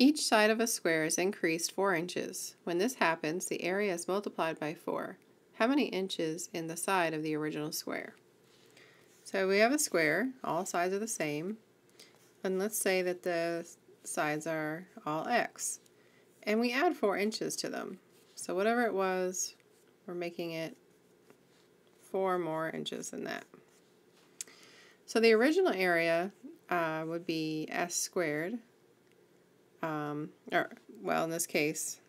Each side of a square is increased 4 inches. When this happens, the area is multiplied by 4. How many inches in the side of the original square? So we have a square, all sides are the same, and let's say that the sides are all x. And we add 4 inches to them. So whatever it was, we're making it 4 more inches than that. So the original area uh, would be s squared, um, or, well, in this case,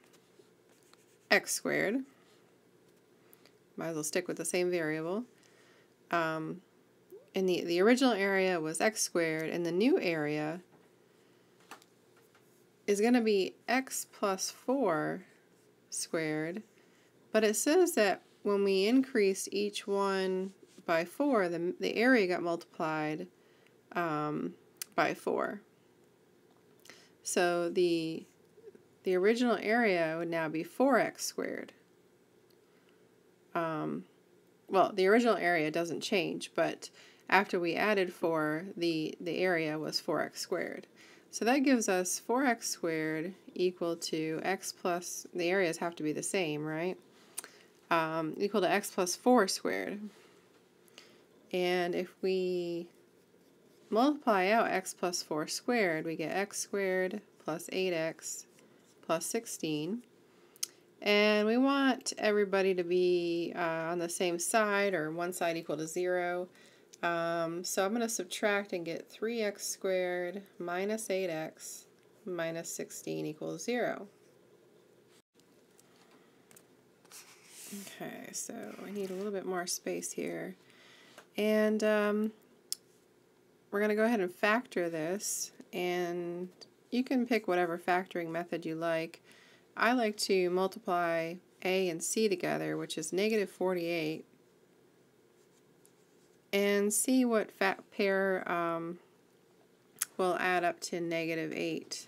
x squared. Might as well stick with the same variable. Um, and the, the original area was x squared, and the new area is going to be x plus 4 squared, but it says that when we increased each one by 4, the, the area got multiplied um, by 4. So the, the original area would now be 4x squared. Um, well, the original area doesn't change, but after we added 4, the, the area was 4x squared. So that gives us 4x squared equal to x plus, the areas have to be the same, right? Um, equal to x plus 4 squared. And if we multiply out x plus 4 squared, we get x squared plus 8x plus 16. And we want everybody to be uh, on the same side or one side equal to 0. Um, so I'm going to subtract and get 3x squared minus 8x minus 16 equals 0. Okay, so I need a little bit more space here. And um, we're going to go ahead and factor this, and you can pick whatever factoring method you like. I like to multiply a and c together, which is negative 48, and see what pair um, will add up to negative 8.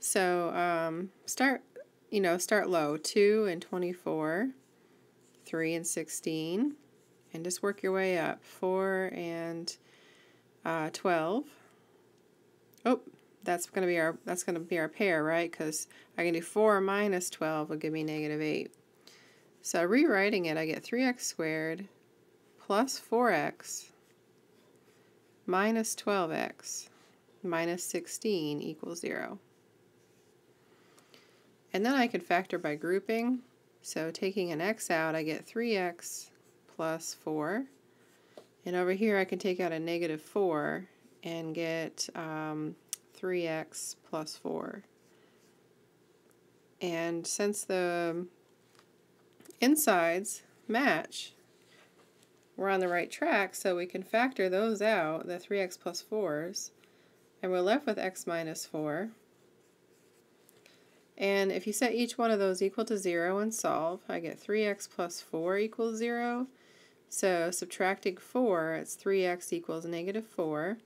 So um, start, you know, start low, 2 and 24, 3 and 16, and just work your way up, 4 and uh, 12. Oh, that's going to be our that's going to be our pair, right? Because I can do 4 minus 12 will give me negative 8. So rewriting it, I get 3x squared plus 4x minus 12x minus 16 equals 0. And then I can factor by grouping. So taking an x out, I get 3x plus 4 and over here I can take out a negative 4 and get um, 3x plus 4. And since the insides match, we're on the right track, so we can factor those out, the 3x plus 4s, and we're left with x minus 4. And if you set each one of those equal to 0 and solve, I get 3x plus 4 equals 0, so subtracting 4, it's 3x equals negative 4.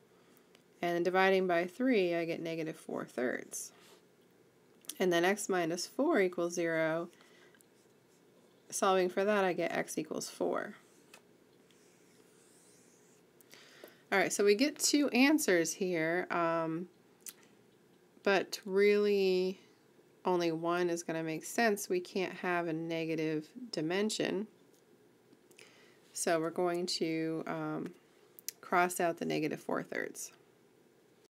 And dividing by 3, I get negative 4 thirds. And then x minus 4 equals 0. Solving for that, I get x equals 4. Alright, so we get two answers here, um, but really only one is going to make sense. We can't have a negative dimension. So we're going to um, cross out the negative 4 thirds.